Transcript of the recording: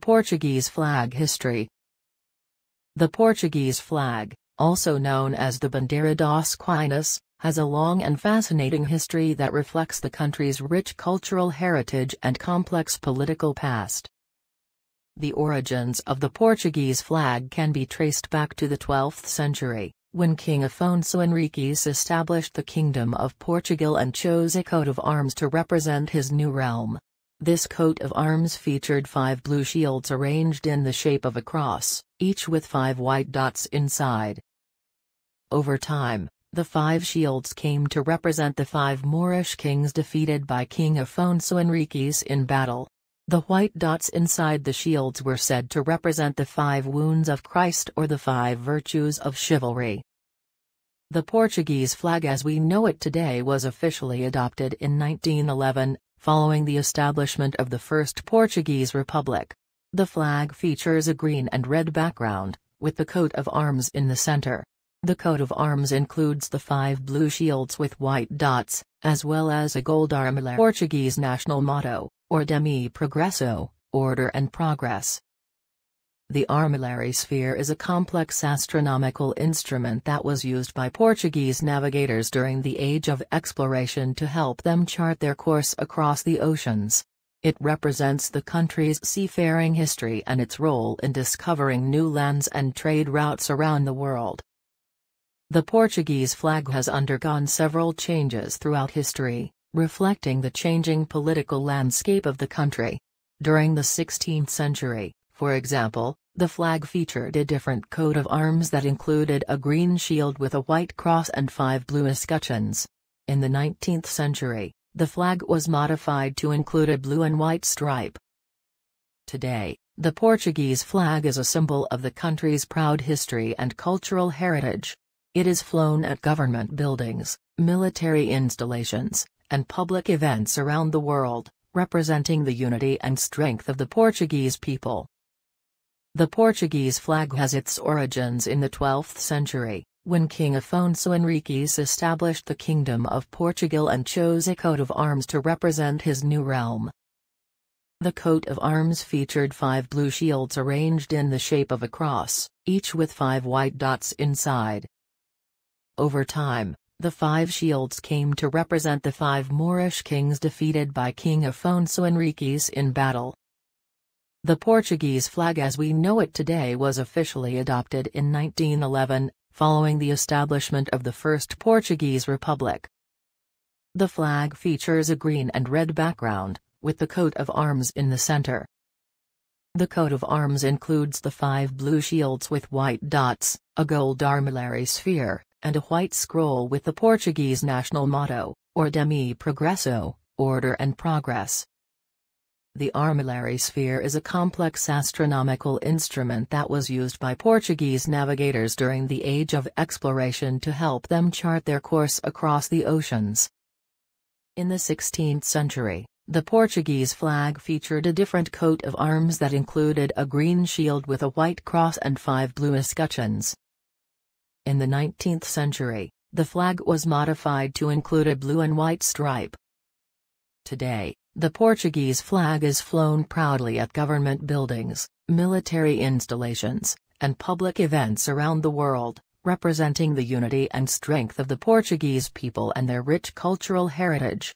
Portuguese flag history The Portuguese flag, also known as the Bandeira das Quinas, has a long and fascinating history that reflects the country's rich cultural heritage and complex political past. The origins of the Portuguese flag can be traced back to the 12th century, when King Afonso Henriques established the Kingdom of Portugal and chose a coat of arms to represent his new realm. This coat of arms featured five blue shields arranged in the shape of a cross, each with five white dots inside. Over time, the five shields came to represent the five Moorish kings defeated by King Afonso Henriques in battle. The white dots inside the shields were said to represent the five wounds of Christ or the five virtues of chivalry. The Portuguese flag as we know it today was officially adopted in 1911, following the establishment of the First Portuguese Republic. The flag features a green and red background, with the coat of arms in the center. The coat of arms includes the five blue shields with white dots, as well as a gold armillary Portuguese national motto, Ordem e Progresso, Order and Progress. The armillary sphere is a complex astronomical instrument that was used by Portuguese navigators during the Age of Exploration to help them chart their course across the oceans. It represents the country's seafaring history and its role in discovering new lands and trade routes around the world. The Portuguese flag has undergone several changes throughout history reflecting the changing political landscape of the country. During the 16th century, for example, the flag featured a different coat of arms that included a green shield with a white cross and five blue escutcheons. In the 19th century, the flag was modified to include a blue and white stripe. Today, the Portuguese flag is a symbol of the country's proud history and cultural heritage. It is flown at government buildings, military installations, and public events around the world, representing the unity and strength of the Portuguese people. The Portuguese flag has its origins in the 12th century, when King Afonso Henriques established the Kingdom of Portugal and chose a coat of arms to represent his new realm. The coat of arms featured five blue shields arranged in the shape of a cross, each with five white dots inside. Over time, the five shields came to represent the five Moorish kings defeated by King Afonso Henriques in battle. The Portuguese flag as we know it today was officially adopted in 1911, following the establishment of the First Portuguese Republic. The flag features a green and red background, with the coat of arms in the center. The coat of arms includes the five blue shields with white dots, a gold armillary sphere, and a white scroll with the Portuguese national motto, Ordem e Progresso, Order and Progress. The armillary sphere is a complex astronomical instrument that was used by Portuguese navigators during the Age of Exploration to help them chart their course across the oceans. In the 16th century, the Portuguese flag featured a different coat of arms that included a green shield with a white cross and five blue escutcheons. In the 19th century, the flag was modified to include a blue and white stripe. Today, the Portuguese flag is flown proudly at government buildings, military installations, and public events around the world, representing the unity and strength of the Portuguese people and their rich cultural heritage.